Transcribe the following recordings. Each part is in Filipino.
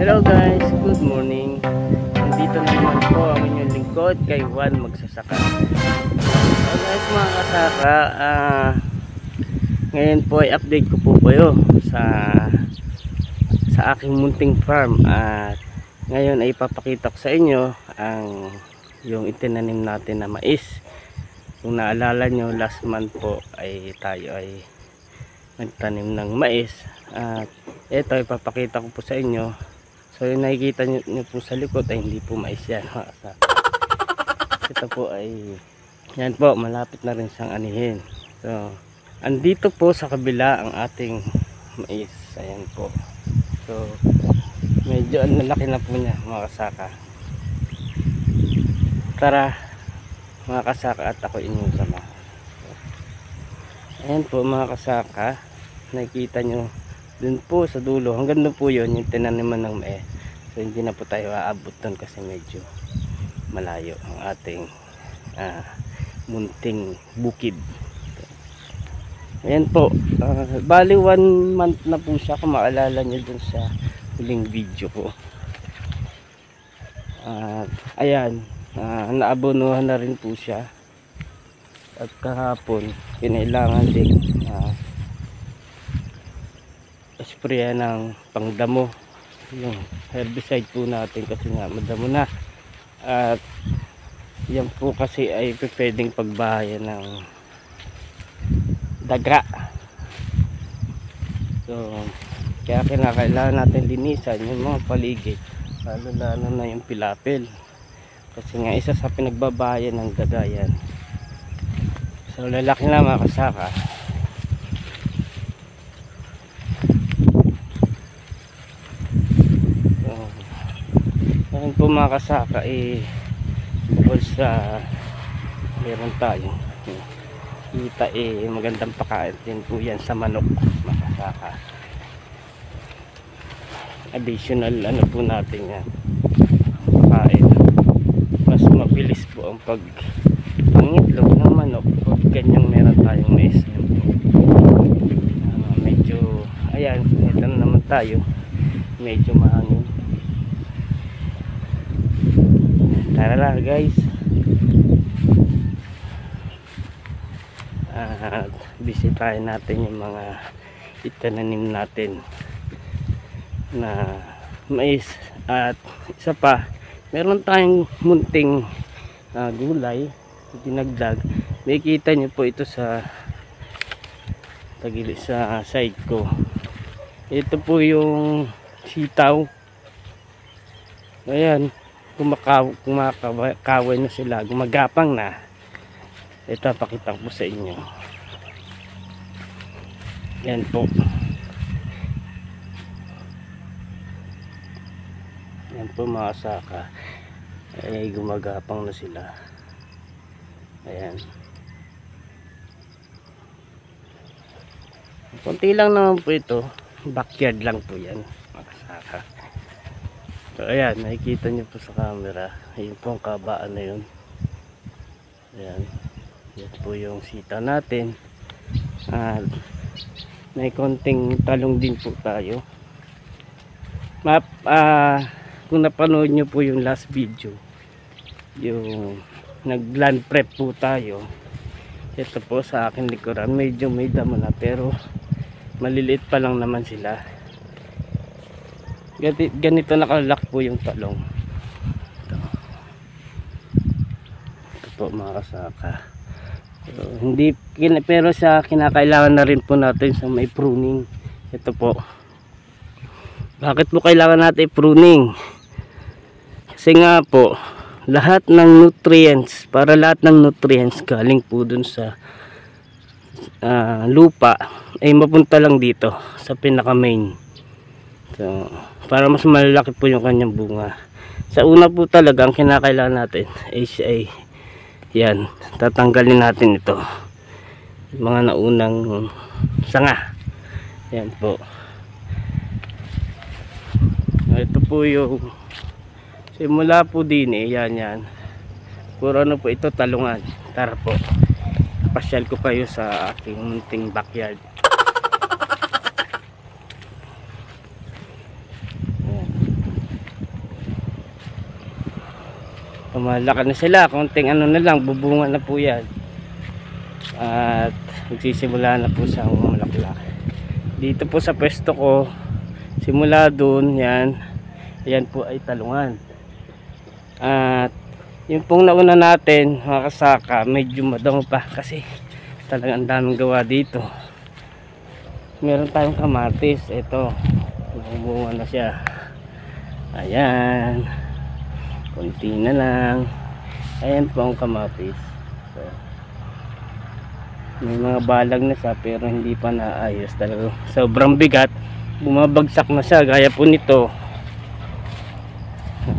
Hello guys, good morning. Nandito naman po ang inyong lingkod kay Juan Magsasaka. So guys mga kasaka, uh, ngayon po i-update ko po kayo sa sa aking munting farm at ngayon ay ipapakita ko sa inyo ang yung itinanim natin na mais. Kung naalala nyo last month po ay tayo ay nagtanim ng mais at ito ipapakita ko po sa inyo so yung nakikita nyo, nyo po sa likod ay hindi po mais yan mga kasaka. ito po ay yan po malapit na rin siyang anihin. So andito po sa kabila ang ating mais. Ayan po. So medyo lalaki na po niya mga kasaka. Tara mga kasaka at ako inyong sama. Ayan po mga kasaka. Nakikita nyo dun po sa dulo. Hanggang doon po yun yung tinaniman ng mais so hindi na po tayo aabot doon kasi medyo malayo ang ating ah, munting bukid. Ayan po. Ah, bali one month na po siya. Kung maalala nyo dun sa huling video ko. At ayan. Ah, naabonohan na rin po siya. At kahapon kinailangan din ah, sprayan ng pangdamo yung herbicide po natin kasi nga madamo na. At yan po kasi ay pwedeng pagbahayan ng daga. So kaya kinakailangan natin linisan yung mga paligid lalo lalo na yung pilapil. Kasi nga isa sa pinagbabahayan ng daga yan. So lalaki na mga kasaka so yan po mga kasaka eh bukod sa meron tayo kita eh magandang pakain din po yan sa manok mga kasaka. Additional ano po natin yan pakain. Mas mabilis po ang pag pangitlog ng manok pag ganyang meron tayong mais. Ah, medyo ayan ito na naman tayo. Medyo mahangin tara na guys. At bisitahin natin yung mga itananim natin na mais. At isa pa meron tayong munting ah, gulay dinagdag. Makikita nyo po ito sa tagili sa side ko. Ito po yung sitaw. Ayan kumakaw, kumakaway na sila gumagapang na. Ito pakita ko sa inyo. Yan po. Yan po mga saka. Ay gumagapang na sila. Ayan. Konti lang naman po ito. Backyard lang po yan mga saka so ayan nakikita nyo po sa camera ayun po ang kabaan na yun. Ayan yan po yung sita natin. At may konting talong din po tayo. Map ah kung napanood nyo po yung last video yung nag land prep po tayo ito po sa akin likuran medyo may damo na pero maliliit pa lang naman sila ganito, ganito nakalak po yung talong. Ito, ito po mga kasaka. So, hindi pero sa kinakailangan na rin po natin sa may pruning. Ito po. Bakit po kailangan natin pruning? Kasi nga po lahat ng nutrients para lahat ng nutrients galing po dun sa ah, lupa ay mapunta lang dito sa pinaka main. So, para mas malalaki po yung kanyang bunga. Sa una po talaga ang kinakailangan natin siya ay yan tatanggalin natin ito. Mga naunang sanga. Yan po. Ito po yung simula po din eh yan yan. Puro ano po ito talungan. Tara po. Pasyal ko kayo sa aking munting backyard Ayan. Lumalaki na sila. Konting ano na lang. Bubunga na po yan. At magsisimula na po siyang malaklak. Dito po sa pwesto ko. Simula doon yan. Yan po ay talungan. At yung pong nauna natin mga kasaka medyo madango pa kasi talagang ang daming gawa dito meron tayong kamatis ito bumumunga na siya ayan konti na lang. Ayan po ang kamatis. So, may mga balag na siya pero hindi pa naayos. Talaga sobrang bigat. Bumabagsak na siya gaya po nito.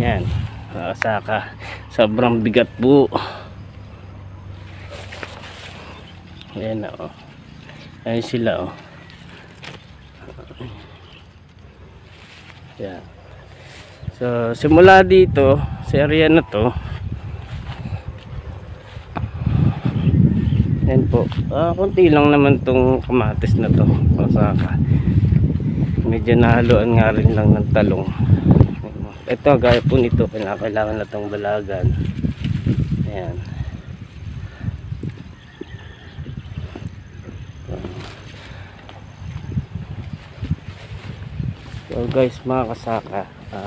Ayan nakasaka sobrang bigat po. Ayan na oh. Ayan sila oh. Yan. So, simula dito, sa area na to, yan po. Ah, konti lang naman tong kamatis na to. Pasaka. Medyo nahaluan nga rin lang ng talong. Ito, gaya po nito, kailangan na tong balagan. Ayan. So guys mga kasaka sa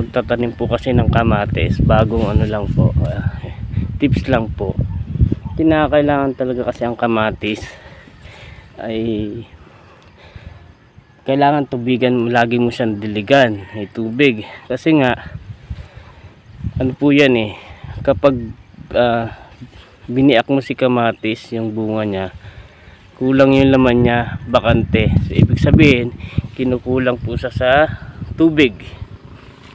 pagtatanim po kasi ng kamatis bagong ano lang po ah, tips lang po. Kinakailangan talaga kasi ang kamatis ay kailangan tubigan lagi mo siyang diligan ay tubig. Kasi nga ano po yan eh kapag ah, biniak mo si kamatis yung bunga niya kulang yung laman niya bakante. So ibig sabihin kinukulang po siya sa tubig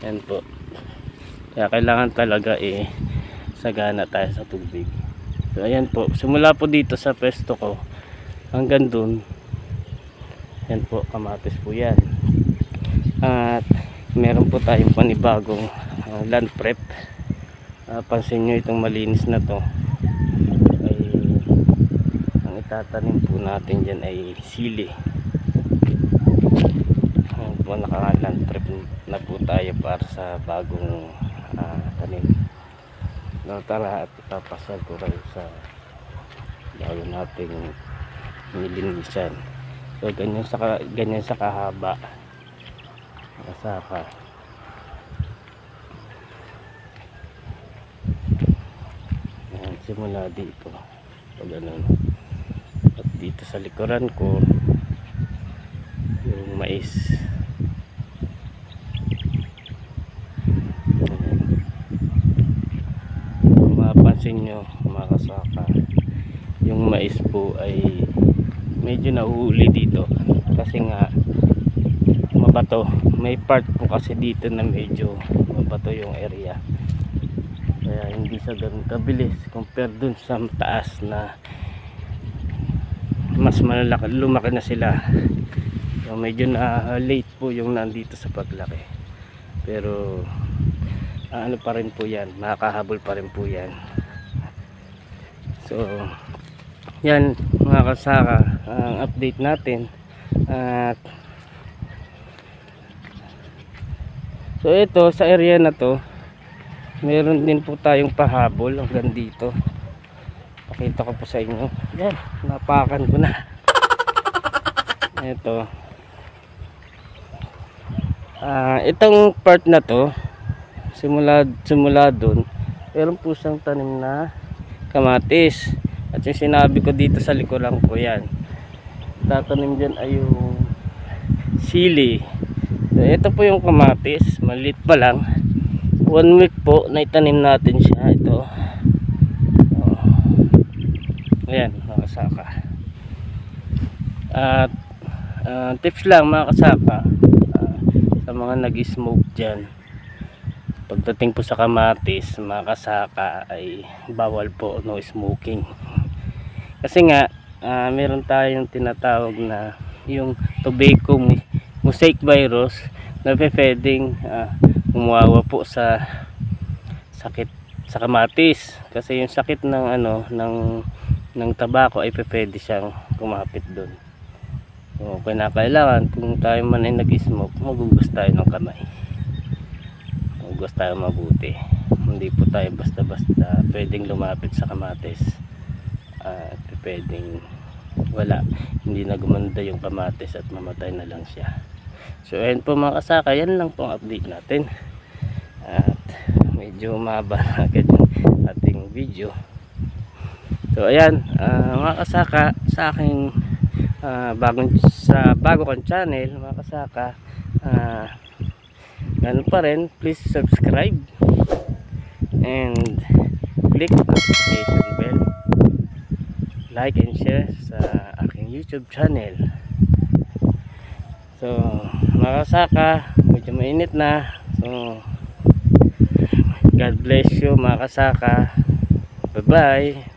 yan po. Kaya kailangan talaga eh sagana tayo sa tubig. So ayan po. Simula po dito sa pesto ko hanggang dun yan po kamatis po yan. At meron po tayong panibagong uh, land prep. Uh, pansin nyo itong malinis na to. Ay ang itatanim po natin dyan ay sili Po naka-land trip na po tayo para sa bagong ah, tanim. No, tara at ipapasal ko kayo sa bago nating nilinisan so ganyan sa, ganyan sa kahaba. Masaka Ayan, simula dito. Pag ano at dito sa likuran ko yung mais Ayan. Mapapansin nyo mga kasaka. Yung mais po ay medyo nahuhuli dito. Kasi nga mabato. May part po kasi dito na medyo mabato yung area. Kaya hindi siya ganun kabilis compare dun sa taas na mas malalaki lumaki na sila. So, medyo na late po yung nandito sa paglaki. Pero ano pa rin po yan makakahabol pa rin po yan so yan mga kasaka ang update natin. At so ito sa area na to meron din po tayong pahabol hanggang dito. Pakita ko po sa inyo. Yan napakan ko na. Ito. Ah itong part na to simula simula doon meron po siyang tanim na kamatis. At yung sinabi ko dito sa likuran ko yan. Tatanim dyan ay yung sili. So, ito po yung kamatis. Maliit pa lang. One week po na itanim natin siya. Ito. Oh. ayan mga kasaka. At ah, tips lang mga kasaka ah, sa mga nag-smoke dyan pagdating po sa kamatis mga kasaka ay bawal po no smoking. Kasi nga ah, meron tayong tinatawag na yung tobacco mosaic virus na pwedeng uh, po sa sakit sa kamatis. Kasi yung sakit ng ano ng ng tabako ay pwede siyang kumapit doon so kailangan kung tayo man ay nag-smoke magugas ng kamay magugas tayo mabuti. Hindi po tayo basta-basta pwedeng lumapit sa kamatis at pwedeng wala. Hindi na gumanda yung kamatis at mamatay na lang siya. So ayun po mga kasaka yan lang pong update natin. At medyo mahaba na ating video. So ayan ah, mga kasaka sa aking ah, bagong sa bago kong channel mga kasaka ah, ganun pa rin please subscribe. And click notification bell. Like and share sa aking youtube channel. So mga kasaka medyo mainit na. So God bless you mga kasaka bye bye